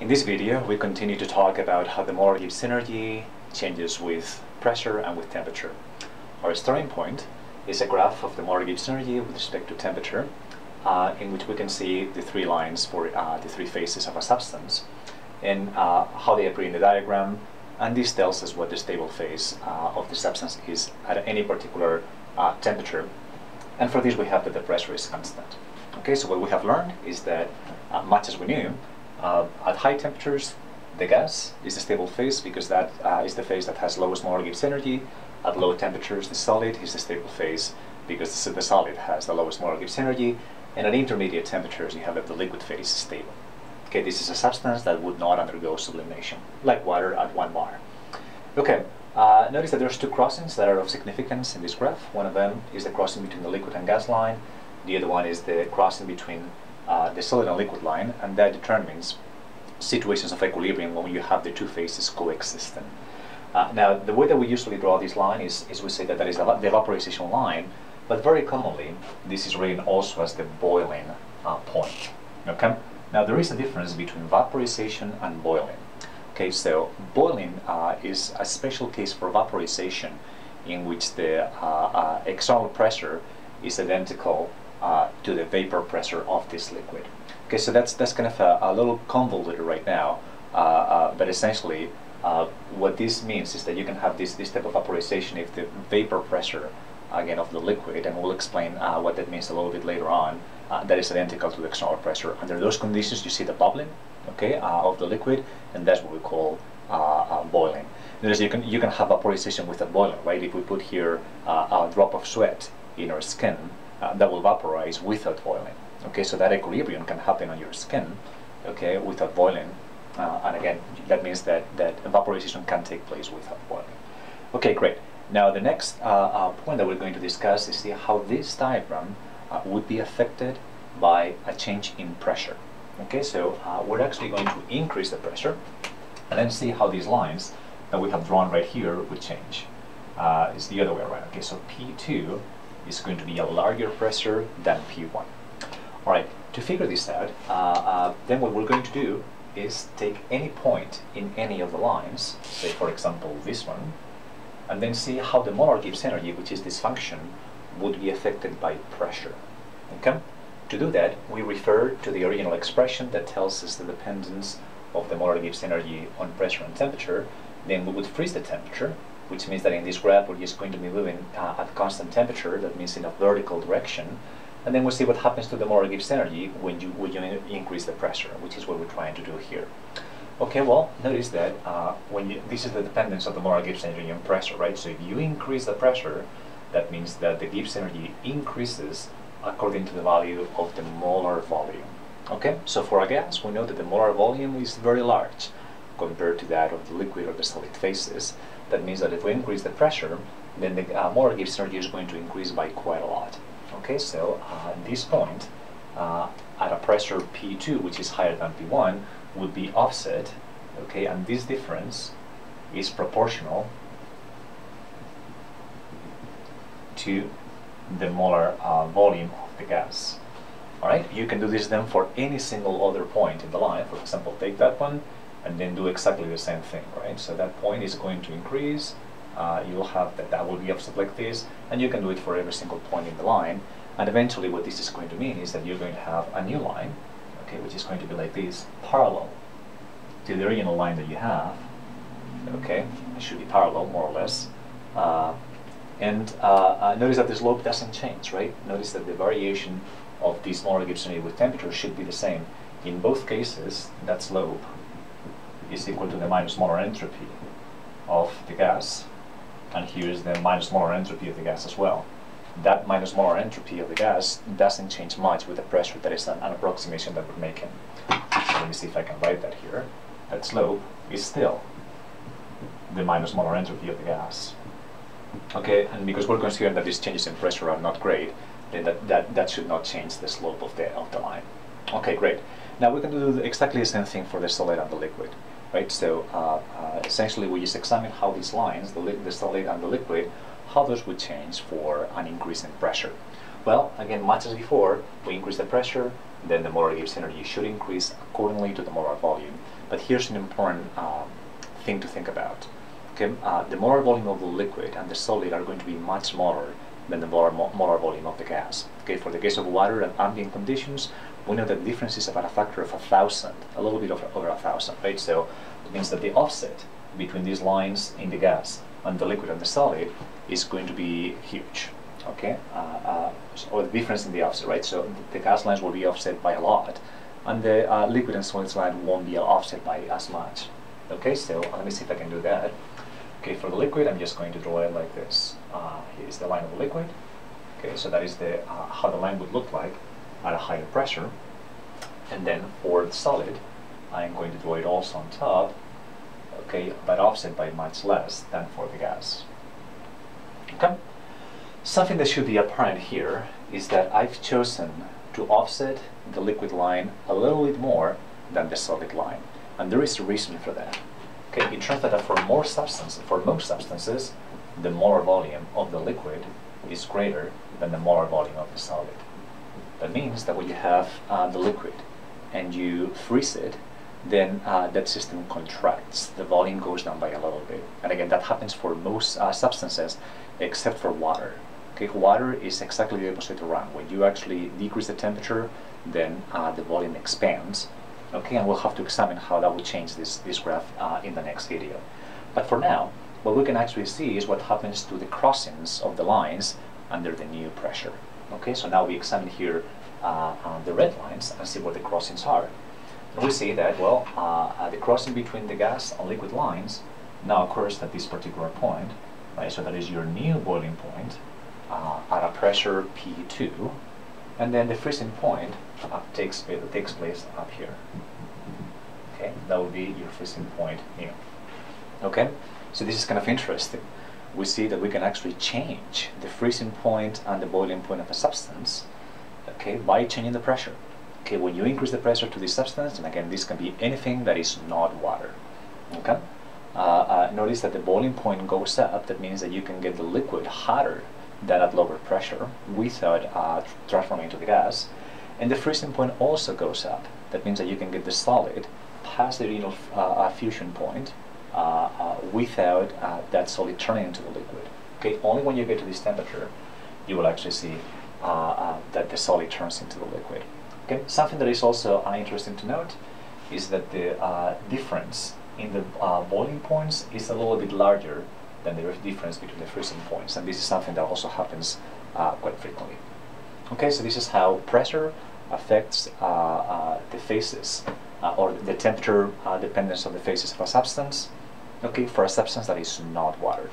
In this video, we continue to talk about how the Molar-Gibbs energy changes with pressure and with temperature. Our starting point is a graph of the Molar-Gibbs energy with respect to temperature, uh, in which we can see the three lines for uh, the three phases of a substance and uh, how they appear in the diagram. And this tells us what the stable phase uh, of the substance is at any particular uh, temperature. And for this, we have that the pressure is constant. Okay, so what we have learned is that, uh, much as we knew, uh, at high temperatures, the gas is the stable phase because that uh, is the phase that has lowest molar Gibbs energy. At low temperatures, the solid is the stable phase because the solid has the lowest molar Gibbs energy. And at intermediate temperatures, you have that the liquid phase is stable. Okay, this is a substance that would not undergo sublimation, like water at one bar. Okay, uh, notice that there's two crossings that are of significance in this graph. One of them is the crossing between the liquid and gas line. The other one is the crossing between uh, the solid and liquid line, and that determines situations of equilibrium when you have the two phases coexisting. Uh, now, the way that we usually draw this line is, is we say that that is the, vaporization line, but very commonly, this is written also as the boiling uh, point. Okay? Now, there is a difference between vaporization and boiling. Okay, so boiling uh, is a special case for vaporization in which the uh, uh, external pressure is identical uh, to the vapor pressure of this liquid. Okay, so that's that's kind of a, a little convoluted right now, uh, uh, but essentially uh, what this means is that you can have this, this type of vaporization if the vapor pressure, again, of the liquid, and we'll explain uh, what that means a little bit later on, that is identical to the external pressure. Under those conditions, you see the bubbling, okay, of the liquid, and that's what we call boiling. Notice you can you can have vaporization without boiling, right? If we put here a drop of sweat in our skin, uh, that will vaporize without boiling. Okay, so that equilibrium can happen on your skin, okay, without boiling. Uh, and again, that means that, that evaporation can take place without boiling. Okay, great. Now the next uh, uh point that we're going to discuss is see how this diagram uh, would be affected by a change in pressure. Okay, so uh, we're actually going to increase the pressure and then see how these lines that we have drawn right here would change. it's the other way around. Okay, so P2 is going to be a larger pressure than P1. All right, to figure this out, uh, uh, then what we're going to do is take any point in any of the lines, say for example this one, and then see how the molar Gibbs energy, which is this function, would be affected by pressure. Okay? To do that, we refer to the original expression that tells us the dependence of the molar Gibbs energy on pressure and temperature. Then we would freeze the temperature, which means that in this graph we're just going to be moving uh, at constant temperature, that means in a vertical direction, and then we'll see what happens to the molar Gibbs energy when you, when you increase the pressure, which is what we're trying to do here. Okay, well, notice that uh, when you, this is the dependence of the molar Gibbs energy on pressure, right? So if you increase the pressure, that means that the Gibbs energy increases according to the value of the molar volume. Okay, so for a gas, we know that the molar volume is very large compared to that of the liquid or the solid phases. That means that if we increase the pressure, then the uh, molar Gibbs energy is going to increase by quite a lot. Okay, so uh, at this point, uh, at a pressure P2, which is higher than P1, would be offset, okay, and this difference is proportional to the molar uh, volume of the gas. Alright, you can do this then for any single other point in the line. For example, take that one, and then do exactly the same thing, right? So that point is going to increase, uh, you'll have that that will be offset like this, and you can do it for every single point in the line, and eventually what this is going to mean is that you're going to have a new line, okay, which is going to be like this, parallel to the original line that you have, okay, it should be parallel more or less, uh, and uh, uh notice that the slope doesn't change, right? Notice that the variation of this molar Gibson with temperature should be the same. In both cases, that slope is equal to the minus molar entropy of the gas. And here's the minus molar entropy of the gas as well. That minus molar entropy of the gas doesn't change much with the pressure. That is an, an approximation that we're making. So let me see if I can write that here. That slope is still the minus molar entropy of the gas. Okay, and because we're considering that these changes in pressure are not great, then that, that, that should not change the slope of the, of the line. Okay, great. Now we can do exactly the same thing for the solid and the liquid right? So uh, uh, essentially we just examine how these lines, the, the solid and the liquid, how those would change for an increase in pressure. Well, again, much as before, we increase the pressure, then the molar Gibbs energy should increase accordingly to the molar volume. But here's an important um, thing to think about. Okay, uh, the molar volume of the liquid and the solid are going to be much smaller than the molar, molar volume of the gas. Okay, for the case of water and ambient conditions, we know that the difference is about a factor of a thousand, a little bit over, over a thousand, right? So it means that the offset between these lines in the gas and the liquid and the solid is going to be huge. Okay, uh, uh, or the difference in the offset, right? So the gas lines will be offset by a lot, and the uh, liquid and solid line won't be offset by as much. Okay, so let me see if I can do that. Okay, for the liquid, I'm just going to draw it like this. Uh, here is the line of the liquid. Okay, so that is the uh, how the line would look like at a higher pressure. And then for the solid, I'm going to draw it also on top, okay, but offset by much less than for the gas. Okay? Something that should be apparent here is that I've chosen to offset the liquid line a little bit more than the solid line. And there is a reason for that. Okay, it turns out that for more substances, for most substances, the molar volume of the liquid is greater than the molar volume of the solid. That means that when you have uh, the liquid and you freeze it, then uh, that system contracts. The volume goes down by a little bit. And again, that happens for most uh, substances except for water. Okay, water is exactly the opposite around. When you actually decrease the temperature, then uh, the volume expands. Okay, and we'll have to examine how that will change this, this graph uh, in the next video. But for now, what we can actually see is what happens to the crossings of the lines under the new pressure. Okay, so now we examine here uh, the red lines and see what the crossings are. And we see that, well, uh, the crossing between the gas and liquid lines now occurs at this particular point, right? So that is your new boiling point uh, at a pressure P2, and then the freezing point uh, takes, takes place up here. Okay, that would be your freezing point here. Okay, so this is kind of interesting. We see that we can actually change the freezing point and the boiling point of a substance okay, by changing the pressure. Okay, when you increase the pressure to this substance, and again, this can be anything that is not water. Okay, uh, uh, notice that the boiling point goes up. That means that you can get the liquid hotter than at lower pressure without uh, transforming into the gas. And the freezing point also goes up. That means that you can get the solid past the renal uh, fusion point uh, uh, without that solid turning into the liquid. Okay, only when you get to this temperature, you will actually see that the solid turns into the liquid. Okay, something that is also interesting to note is that the difference in the boiling points is a little bit larger than the difference between the freezing points. And this is something that also happens uh, quite frequently. Okay, so this is how pressure affects uh, uh, the phases uh, or the temperature uh, dependence of the phases of a substance. Okay, for a substance that is not water.